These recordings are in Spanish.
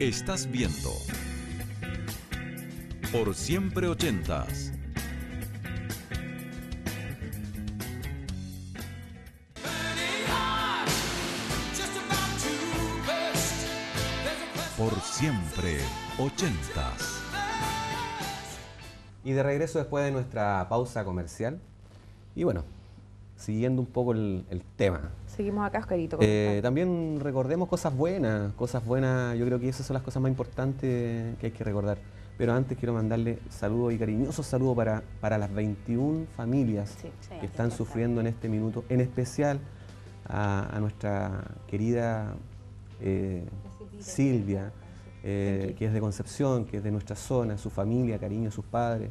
Estás viendo por siempre ochentas. Por siempre ochentas. Y de regreso después de nuestra pausa comercial. Y bueno, siguiendo un poco el, el tema. Seguimos acá, Oscarito. Eh, también recordemos cosas buenas, cosas buenas. Yo creo que esas son las cosas más importantes que hay que recordar. Pero antes quiero mandarle saludos y cariñosos saludos para, para las 21 familias Sí, sí, que están sufriendo en este minuto, en especial a, a nuestra querida eh, Silvia, eh, que es de Concepción, que es de nuestra zona, su familia, cariño sus padres,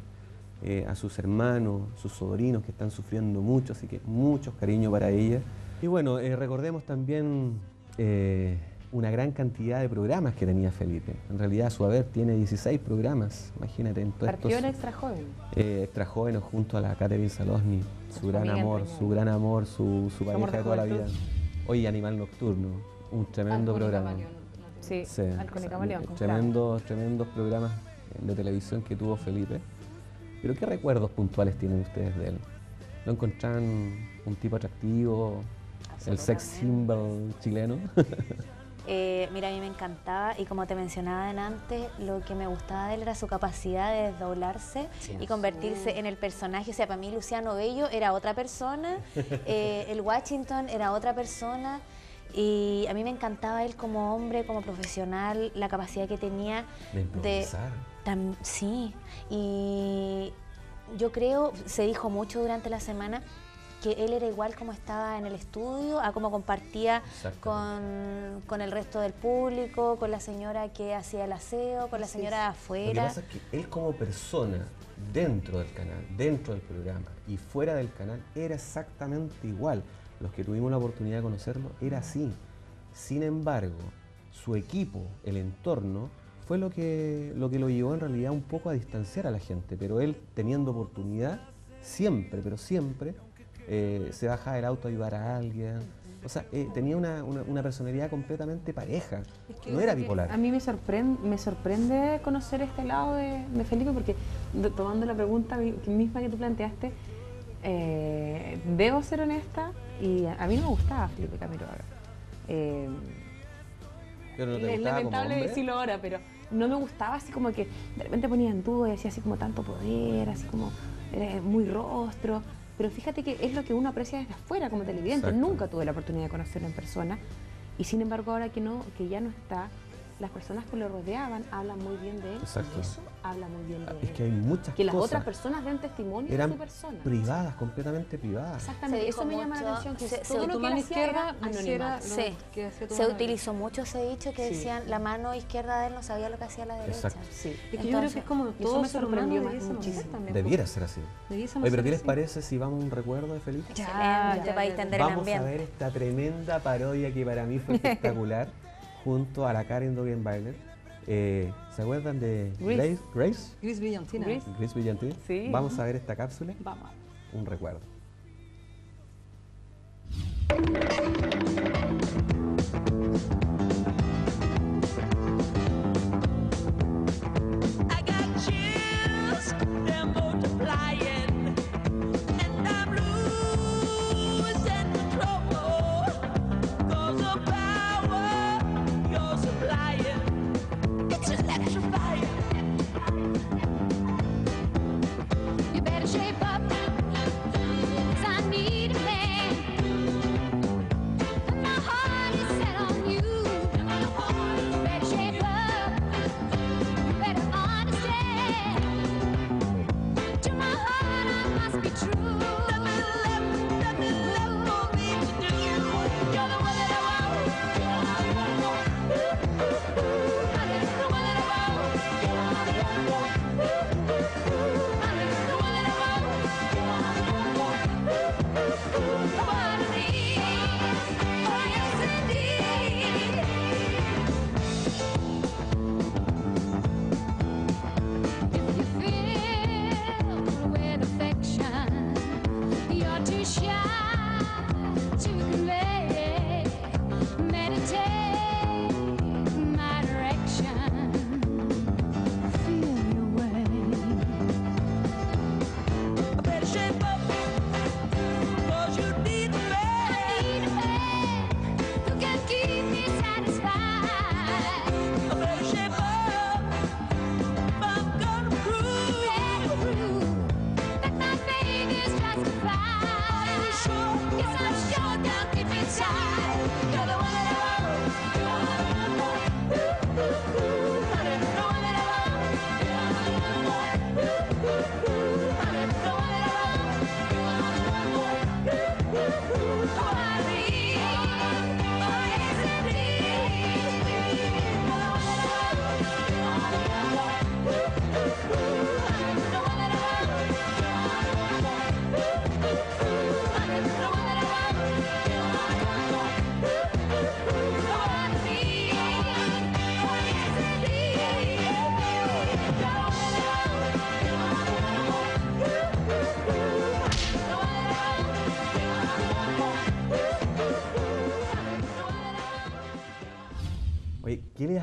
eh, a sus hermanos, sus sobrinos que están sufriendo mucho, así que mucho cariño para ella. Y bueno, eh, recordemos también eh, una gran cantidad de programas que tenía Felipe. En realidad su haber tiene 16 programas, imagínate, en todos Partió estos en extra joven. extra jóvenes junto a la Catherine Salosny, su Su gran amor, su gran amor, su, pareja de toda la vida. Hoy Animal Nocturno, un tremendo programa. Sí, Sí, Camaleón, con tremendos, tremendos programas de televisión que tuvo Felipe. Pero ¿qué recuerdos puntuales tienen ustedes de él? ¿Lo encontraban un tipo atractivo? El sex symbol chileno. Eh, mira, a mí me encantaba y como te mencionaba antes, lo que me gustaba de él era su capacidad de desdoblarse y convertirse en el personaje. O sea, para mí Luciano Bello era otra persona, eh, el Washington era otra persona y a mí me encantaba él como hombre, como profesional, la capacidad que tenía De improvisar. Tam- sí, y yo creo, se dijo mucho durante la semana, que él era igual como estaba en el estudio, a cómo compartía con, con el resto del público, con la señora que hacía el aseo, con la señora de Lo que afuera. pasa es que él como persona, dentro del canal, dentro del programa y fuera del canal, era exactamente igual. Los que tuvimos la oportunidad de conocerlo, era así. Sin embargo, su equipo, el entorno, fue lo que, lo que lo llevó en realidad un poco a distanciar a la gente. Pero él, teniendo oportunidad, siempre, pero siempre, eh, se bajaba del auto a ayudar a alguien. O sea, eh, tenía una, una- una personalidad completamente pareja. No era bipolar. A mí me sorprende, me sorprende conocer este lado de, de Felipe porque tomando la pregunta misma que tú planteaste, eh, debo ser honesta y a, a mí no me gustaba Felipe Camiroaga. Eh, Pero no te es lamentable decirlo ahora, pero no me gustaba así como que de repente ponía en duda y decía así como tanto poder, así como eh, muy rostro. Pero fíjate que es lo que uno aprecia desde afuera como televidente. Exacto. Nunca tuve la oportunidad de conocerlo en persona. Y sin embargo, ahora que no, que ya no está, las personas que lo rodeaban hablan muy bien de él. Exacto. Y eso habla muy bien de Ah, él. Es que hay muchas que las cosas otras personas den testimonio eran de su persona. privadas, completamente privadas. Exactamente, eso me llama la atención, que se- todo se- lo que era izquierda hiciera lo Sí, que hacía tu se utilizó mucho ese dicho que Sí. decían la mano izquierda de él no sabía lo que hacía la derecha. Exacto. Sí. Es que yo creo Entonces, que es como y eso todo me ser sorprendió ser muchísimo. también. Debiera ser así. Debiésemos Oye, pero ser ¿qué les parece si vamos a un recuerdo de Felipe? Ya, para ya, distender el Vamos a ver esta tremenda parodia que para mí fue espectacular junto a la Karen Dogenbailer. Eh, ¿Se acuerdan de Grace. Grace? Grace, Gris Brillantina. Gris. Grace Brillantina. Sí. Vamos a ver esta cápsula, Vamos. un recuerdo.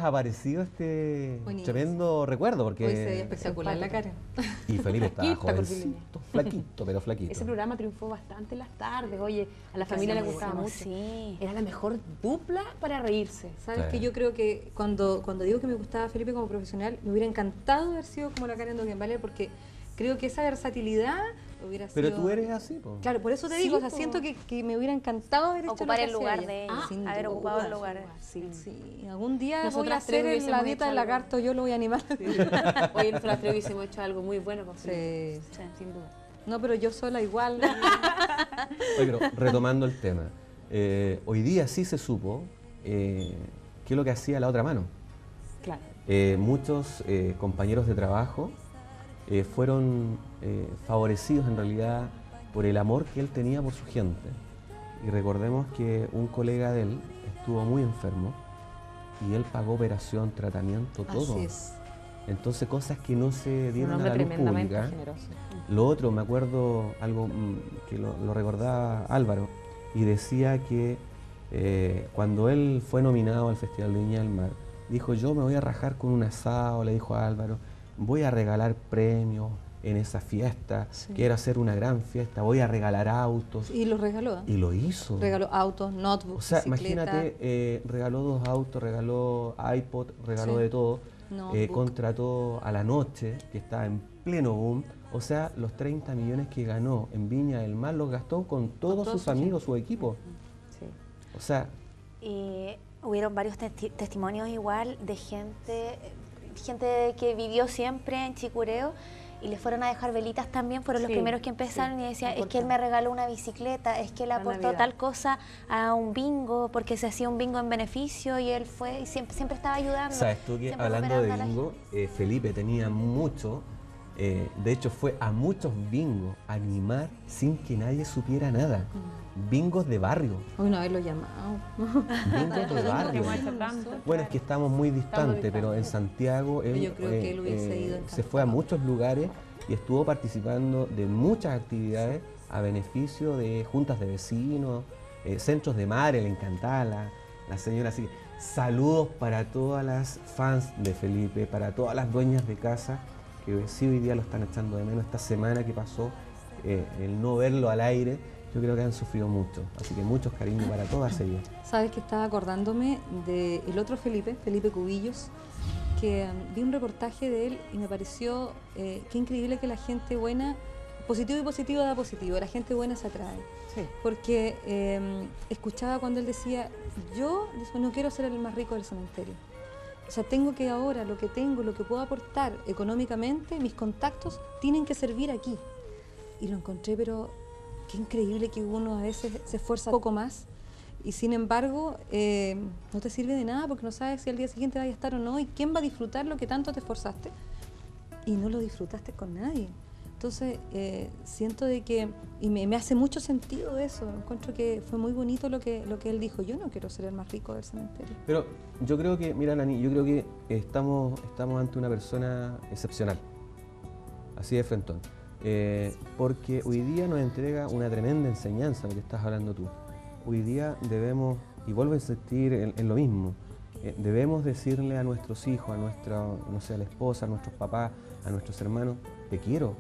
Aparecido este Buenísimo. tremendo recuerdo, porque... Hoy se veía espectacular la Karen. Y Felipe estaba jovencito, flaquito, pero flaquito. Ese programa triunfó bastante en las tardes. Oye, a la familia le gustaba mucho. Sí. Era la mejor dupla para reírse. ¿Sabes Sí. que Yo creo que cuando, cuando digo que me gustaba Felipe como profesional, me hubiera encantado haber sido como la Karen Dogenbaler porque creo que esa versatilidad hubiera Pero sido... tú eres así, po. Claro, por eso te Sí, digo, o sea, siento que, que me hubiera encantado haber hecho Ocupar el lugar ella. de ella, Sin haber ocupado el lugar. Sí. Sí, algún día voy a Nosotras tres hacer el- la dieta del algo. lagarto, yo lo voy a animar. Oye, nosotras tres hubiésemos hecho algo muy bueno con. Sí. Sí, sin duda. No, pero yo sola igual. Oye, pero retomando el tema, eh, hoy día sí se supo eh, qué es lo que hacía la otra mano. Claro. Eh, muchos eh, compañeros de trabajo eh, fueron eh, favorecidos en realidad por el amor que él tenía por su gente. Y recordemos que un colega de él estuvo muy enfermo y él pagó operación, tratamiento, todo. Así es. Entonces cosas que no se dieron a la luz pública. generoso. Lo otro, me acuerdo algo mm, que lo, lo recordaba Álvaro, y decía que eh, cuando él fue nominado al Festival de Viña del Mar, dijo yo me voy a rajar con un asado, le dijo a Álvaro, voy a regalar premios en esa fiesta, Sí. quiero hacer una gran fiesta, voy a regalar autos. Y los regaló. ¿eh? Y lo hizo. Regaló autos, notebooks, O sea, bicicleta, imagínate, eh, regaló dos autos, regaló iPod, regaló Sí. de todo. Eh, contrató a la noche, que estaba en pleno boom. O sea, los 30 millones que ganó en Viña del Mar los gastó con todos sus su amigos, su equipo. Sí. O sea, Y hubieron varios testi- testimonios igual de gente, gente que vivió siempre en Chicureo y le fueron a dejar velitas también, fueron los primeros que empezaron sí, y decían, es que él me regaló una bicicleta, es que él La aportó tal cosa a un bingo, porque se hacía un bingo en beneficio y él fue y siempre, siempre estaba ayudando. sabes tú que hablando de bingo, eh, Felipe tenía mucho. eh, de hecho, fue a muchos bingos a animar sin que nadie supiera nada. Mm. Bingos de barrio. Hoy una vez lo he llamado. Bingos de barrio. Bueno, es que estamos muy distantes, pero en. Santiago él, Yo creo que él hubiese ido se fue a muchos lugares y estuvo participando de muchas actividades a beneficio de juntas de vecinos, eh, centros de madre, le encantaba la, la señora. Así que saludos para todas las fans de Felipe, para todas las dueñas de casa que sí hoy día lo están echando de menos. Esta semana que pasó, eh, el no verlo al aire, yo creo que han sufrido mucho. Así que muchos cariños para todas ellas. Sabes que estaba acordándome del otro Felipe, Felipe Cubillos, que um, vi un reportaje de él y me pareció eh, qué increíble que la gente buena, positivo y positivo da positivo, la gente buena se atrae. Sí. Porque eh, escuchaba cuando él decía, yo no quiero ser el más rico del cementerio. O sea, tengo que ahora, lo que tengo, lo que puedo aportar económicamente, mis contactos, tienen que servir aquí. Y lo encontré, pero qué increíble que uno a veces se esfuerza poco más y sin embargo eh, no te sirve de nada porque no sabes si al día siguiente vaya a estar o no y quién va a disfrutar lo que tanto te esforzaste y no lo disfrutaste con nadie. Entonces, eh, siento de que, y me, me hace mucho sentido eso, encuentro que fue muy bonito lo que, lo que él dijo, yo no quiero ser el más rico del cementerio. Pero yo creo que, mira Nani, yo creo que estamos, estamos ante una persona excepcional, así de frentón, Eh, porque hoy día nos entrega una tremenda enseñanza lo que estás hablando tú. Hoy día debemos, y vuelvo a insistir en, lo mismo, eh, debemos decirle a nuestros hijos, a nuestra, no sé, a la esposa, a nuestros papás, a nuestros hermanos, te quiero.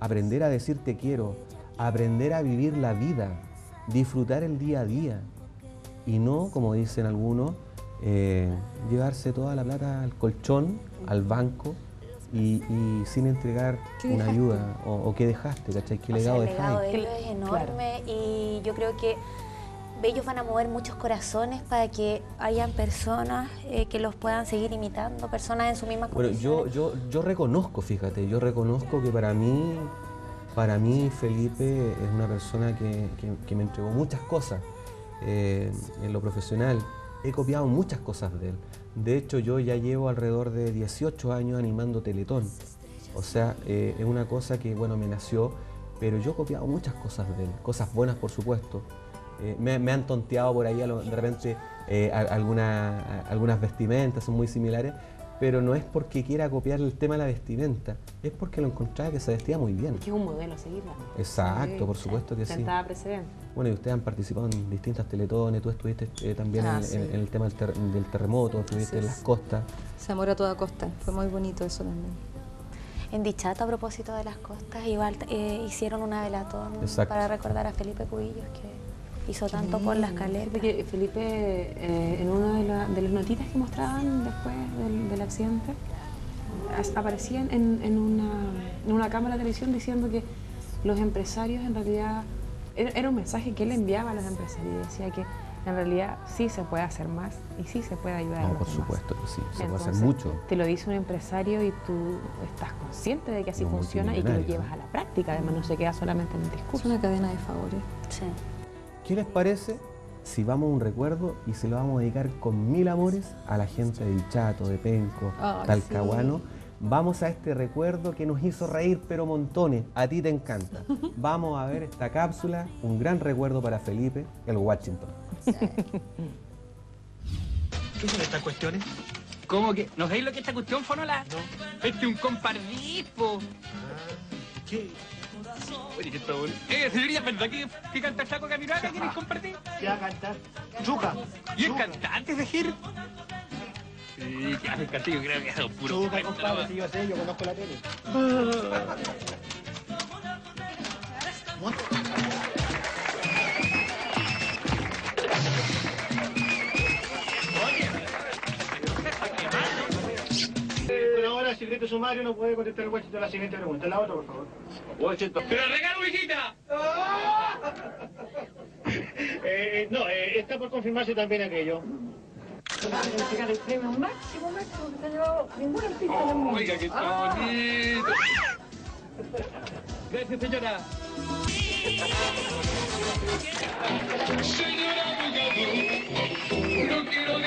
Aprender a decir te quiero, aprender a vivir la vida, disfrutar el día a día y no, como dicen algunos, eh, llevarse toda la plata al colchón, al banco y, y sin entregar ¿Qué una dejaste? ayuda o, o qué dejaste, ¿cachai? ¿Qué O sea, legado el legado de ellos es enorme y yo creo que ellos van a mover muchos corazones para que hayan personas eh, que los puedan seguir imitando, personas en su misma Bueno, yo, yo, yo reconozco, fíjate, yo reconozco que para mí, para mí Felipe es una persona que, que- que me entregó muchas cosas eh, en lo profesional. He copiado muchas cosas de él. De hecho, yo ya llevo alrededor de 18 años animando Teletón. O sea, eh, es una cosa que, bueno, me nació, pero yo he copiado muchas cosas de él. Cosas buenas, por supuesto. Eh, me, han tonteado por ahí de repente eh, algunas vestimentas, son muy similares, pero no es porque quiera copiar el tema de la vestimenta, es porque lo encontraba que se vestía muy bien. Que es un modelo a seguir. ¿no? Exacto, Sí. por supuesto que sí. Sentaba precedente. Bueno, y ustedes han participado en distintas teletones, tú estuviste eh, también Ah, en, sí. en- en el tema del, ter- del terremoto, estuviste Sí, en las sí. costas. Se amor a toda costa. Fue muy bonito eso también. En Dichato, a propósito de las costas, igual eh, hicieron una velatón Exacto. para recordar a Felipe Cubillos, que hizo tanto por las caletas. Fíjate que Felipe, eh, en una de, la- de las notitas que mostraban después del, del accidente, as- aparecía en, en una, en una cámara de televisión diciendo que los empresarios en realidad, era, era un mensaje que él enviaba a los empresarios y decía que en realidad sí se puede hacer más y sí se puede ayudar a No, los por demás. supuesto que sí, se puede hacer Entonces, mucho. Te lo dice un empresario y tú estás consciente de que así Un funciona y que lo llevas a la práctica, además no se queda solamente en el Es discurso. una cadena de favores. Sí. ¿Qué les parece si vamos a un recuerdo y se lo vamos a dedicar con mil amores a la gente de Chato, de Penco, Talcahuano? Vamos a este recuerdo que nos hizo reír pero montones. A ti te encanta. Vamos a ver esta cápsula, un gran recuerdo para Felipe, el Washington. ¿Qué son estas cuestiones? ¿Cómo que? ¿No sabéis lo que es esta cuestión, Fonola? No. Este es un compardispo. ¿Qué? Oye, que está bueno. Eh, señoría, ¿verdad que, que canta Chaco Camiroaga? ¿Quieres compartir? ¿Qué va a cantar? Chuca. ¿Y es cantante, es decir? Sí, que hace cantar, yo creo que es un puro. Chuca, compadre, si yo sé, yo conozco la tele. Pero ahora, secreto sumario, no puede contestar el guachito a la siguiente pregunta. La otra, por favor. ¡Pero regalo, visita! Eh, no, eh, está por confirmarse también aquello. Llegar máximo, máximo que ha llevado ningún del mundo. Oiga, está ah. bonito. Gracias, señora. Señora no quiero